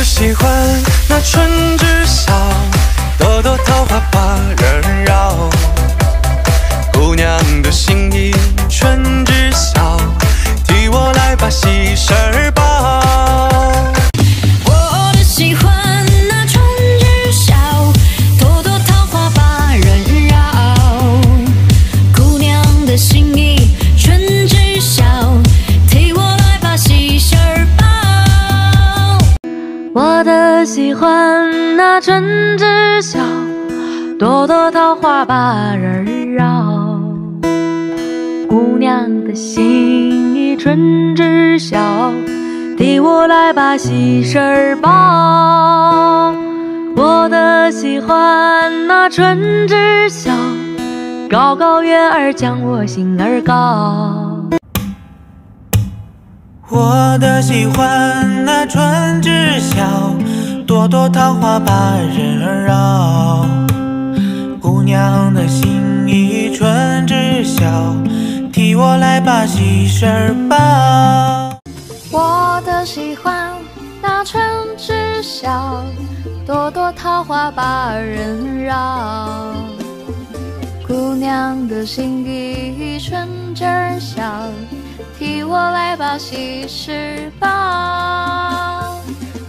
就喜欢那春知晓，朵朵桃花把人绕。姑娘的心意春知晓，替我来把喜事儿我的喜欢那春知晓，朵朵桃花把人绕。姑娘的心意春知晓，替我来把喜事儿报。我的喜欢那春知晓，高高月儿将我心儿高。我的喜欢那春知晓，朵朵桃花把人儿绕。姑娘的心意春知晓，替我来把喜事儿报。我的喜欢那春知晓，朵朵桃花把人绕。姑娘的心意春知晓，替我来把喜事报。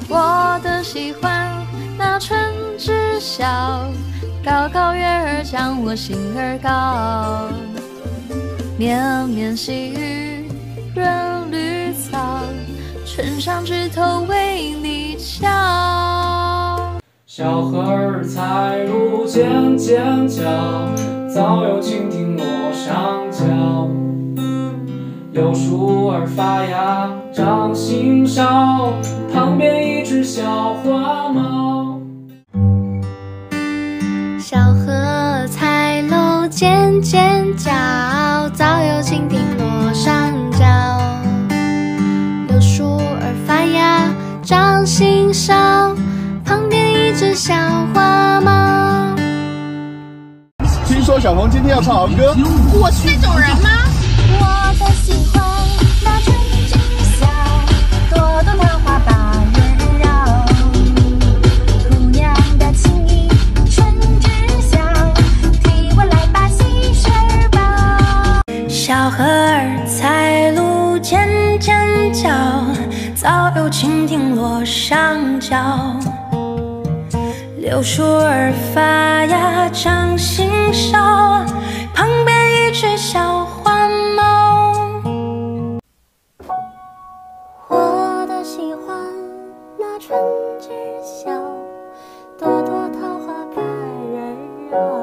我的喜欢那春知晓，高高月儿将我心儿高。绵绵细雨润绿草，唇上枝头为你俏。小荷儿彩露尖尖角，早有蜻蜓柳树儿发芽长新梢，旁边一只小花猫。小荷才露尖尖角，早有蜻蜓落上角。柳树儿发芽长新梢，旁边一只小花猫。听说小红今天要唱儿歌，我是那种人吗？我最喜欢那春雨之，朵朵桃花把人绕，姑娘的情意春知晓，替我来把喜事报，小荷儿才露尖尖角，早有蜻蜓落上。柳树儿发芽长新梢，旁边一只小。春知晓，朵朵桃花把人绕。